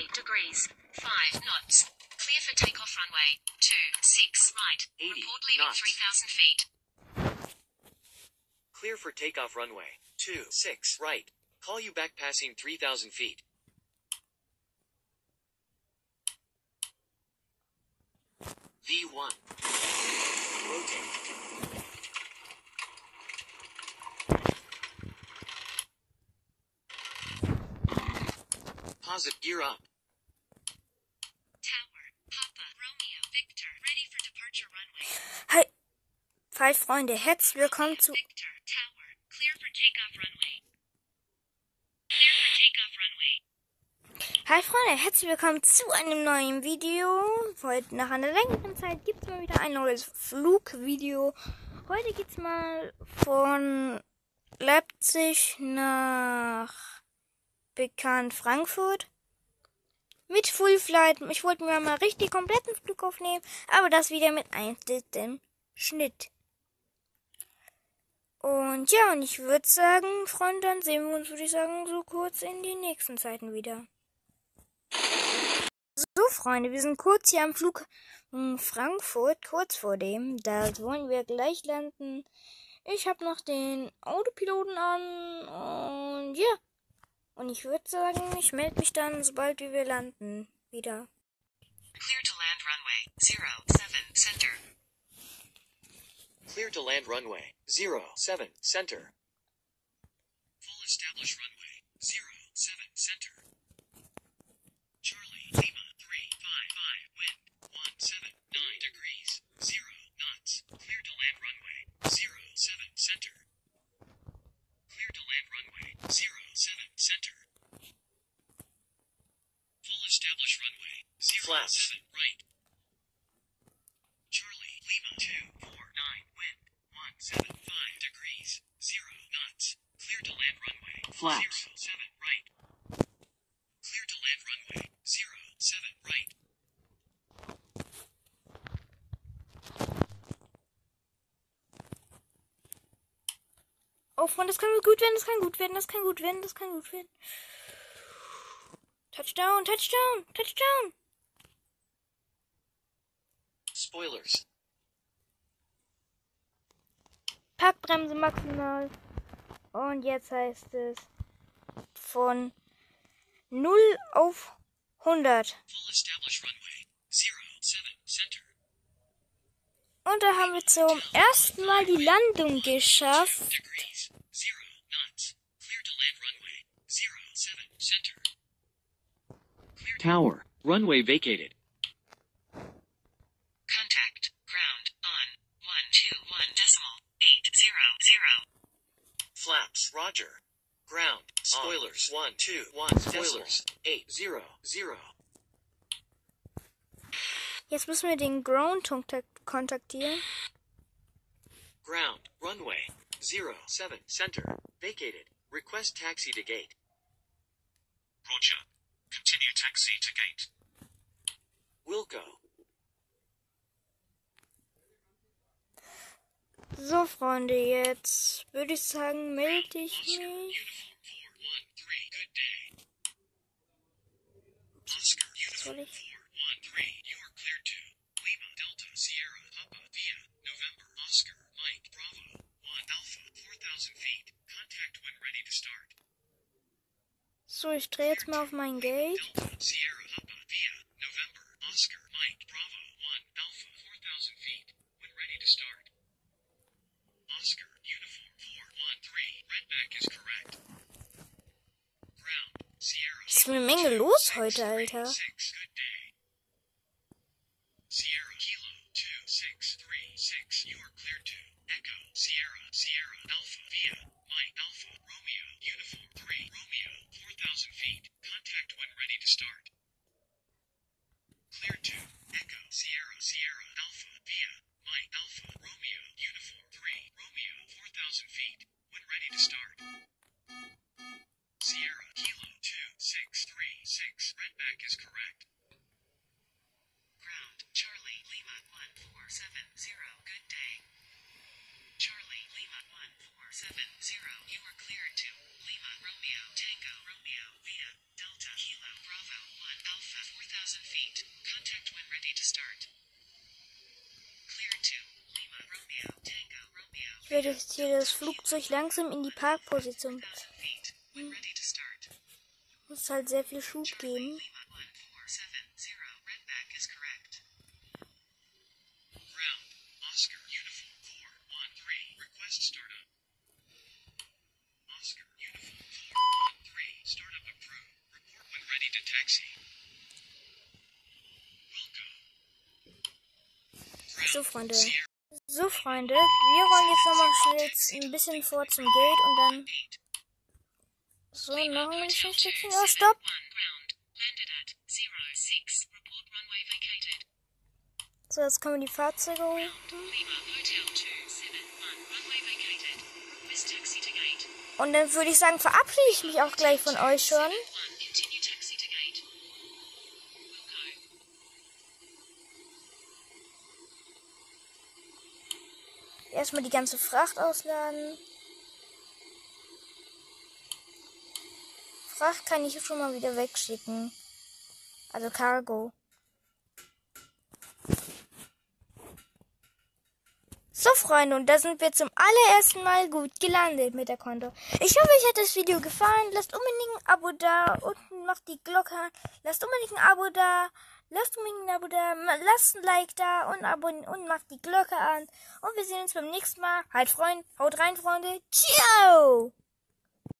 8 degrees. 5 knots. Clear for takeoff runway. 26 right. 80 Report leaving knots. 3000 feet. Clear for takeoff runway. 26 right. Call you back passing 3,000 feet. V1. Posit gear up. Tower. Papa. Romeo. Victor. Ready for departure runway. Hi, Hi Freunde, herzlich willkommen zu Victor. Tower. Clear for takeoff runway. Clear for takeoff runway. Hi Freunde, herzlich willkommen zu einem neuen Video. Heute nach einer längeren Zeit gibt es mal wieder ein neues Flugvideo. Heute geht's mal von Leipzig nach bekannt Frankfurt. Mit Full Flight. Ich wollte mir mal richtig kompletten Flug aufnehmen, aber das wieder mit einzelnem Schnitt. Und ja, und ich würde sagen, Freunde, dann sehen wir uns, würde ich sagen, so kurz in die nächsten Zeiten wieder. So, Freunde, wir sind kurz hier am Flug in Frankfurt, kurz vor dem. Da wollen wir gleich landen. Ich habe noch den Autopiloten an ja. Und ich würde sagen, ich melde mich dann, sobald wir landen, wieder. Clear to land runway. 07 center. Clear to land runway. 07 center. Full established runway. 07 center. Charlie, Lima, 355, wind, 179 degrees, 0 knots. Clear to land runway. 07 center. Clear to land runway. 07 center. Full established runway. 07 right. Charlie, Lima 249, wind 175 degrees, 0 knots. Clear to land runway. Flaps. 07 right. Clear to land runway. 07 right. Oh, Freunde, das kann gut werden, das kann gut werden, das kann gut werden, das kann gut werden. Touchdown, Touchdown, Touchdown. Spoilers. Packbremse maximal. Und jetzt heißt es von 0 auf 100. Full established runway. 07 center. Und da haben wir zum ersten Mal die Landung geschafft. Degrees, 0 knots. Clear to land runway. 07 center. Tower. Runway vacated. Contact. Ground. On. 121 decimal. 800. Flaps. Roger. Ground. Spoilers. 1, 2, 1. Spoilers. 8, 0, 0. Jetzt müssen wir den Ground kontak- kontaktieren. Ground. Runway. 07 center. Vacated. Request taxi to gate. Roger. Continue taxi to gate. Wilco. So, Freunde, jetzt würde ich sagen, melde ich mich. Uniform 413. Good day. Oscar. Soll ich? So, ich drehe jetzt mal auf mein Gate. Delta Sierra Papa Via November Oscar hier das Flugzeug langsam in die Parkposition. 1000 feet. When ready to start. Muss halt sehr viel Schub geben. Lima 1470. Redback is correct. Ground. Oscar. Uniform 413. Request startup. Oscar. Uniform 413. Startup approved. Report when ready to taxi. Welcome. Ground. So, Freunde. So, Freunde, wir wollen jetzt nochmal schnell ein bisschen vor zum Gate und dann. So, ein stopp! Landed at zero six. Report runway vacated. So, jetzt können wir die Fahrzeuge holen. Und dann würde ich sagen, verabschiede ich mich auch gleich von euch schon. One. Continue taxi to gate. Wilco. Erstmal die ganze Fracht ausladen. Fracht kann ich schon mal wieder wegschicken. Also Cargo. So, Freunde, und da sind wir zum allerersten Mal gut gelandet mit der Konto. Ich hoffe, euch hat das Video gefallen. Lasst unbedingt ein Abo da. Unten macht die Glocke. Lasst unbedingt ein Abo da. Lasst unbedingt ein Abo da. Lasst ein Like da und, Abo und macht die Glocke an. Und wir sehen uns beim nächsten Mal. Halt, Freunde. Haut rein, Freunde. Ciao!